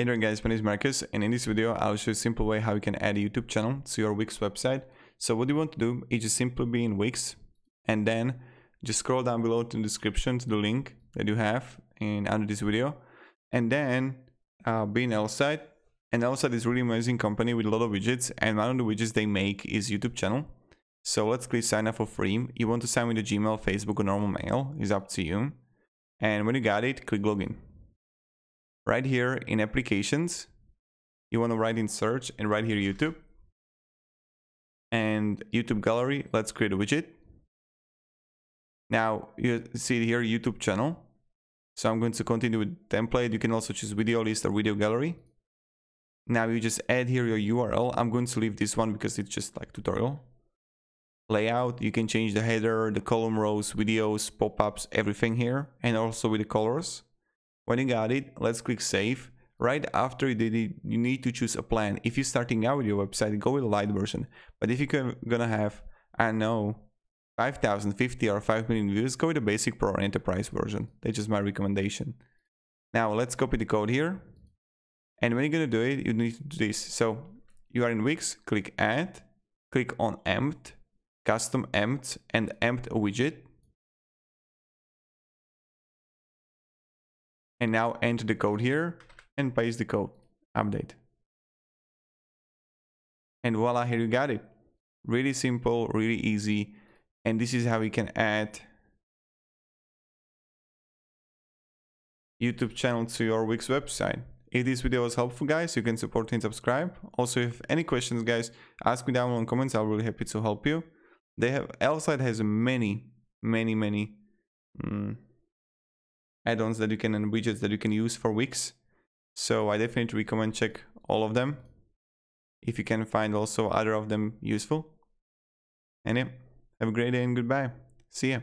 Hey there guys, my name is Marcus and in this video I'll show you a simple way how you can add a YouTube channel to your Wix website. So what you want to do is just simply be in Wix and then just scroll down below to the description to the link that you have in under this video and then uh, be in Elfsight and Elfsight is really amazing company with a lot of widgets and one of the widgets they make is YouTube channel. So let's click sign up for free. You want to sign with a Gmail, Facebook or normal mail is up to you. And when you got it, click login right here in applications, you want to write in search and right here YouTube. And YouTube gallery, let's create a widget. Now you see here YouTube channel. So I'm going to continue with template. You can also choose video list or video gallery. Now you just add here your URL. I'm going to leave this one because it's just like tutorial. Layout, you can change the header, the column rows, videos, pop-ups, everything here. And also with the colors. When you got it, let's click save. Right after you did it, you need to choose a plan. If you're starting out with your website, go with the light version. But if you're gonna have, I know, 5,000, 50 or 5 million views, go with the basic pro or enterprise version. That's just my recommendation. Now let's copy the code here. And when you're gonna do it, you need to do this. So you are in Wix, click add, click on embed, custom embed and embed widget. And now enter the code here and paste the code update. And voila here you got it. Really simple really easy. And this is how you can add youtube channel to your wix website. If this video was helpful guys you can support and subscribe. Also if any questions guys ask me down in the comments. I'll be really happy to help you. They have Elfsight has many many many mm, add-ons that you can and widgets that you can use for Wix. So I definitely recommend check all of them if you can find also other of them useful. And yeah, have a great day and goodbye. See ya.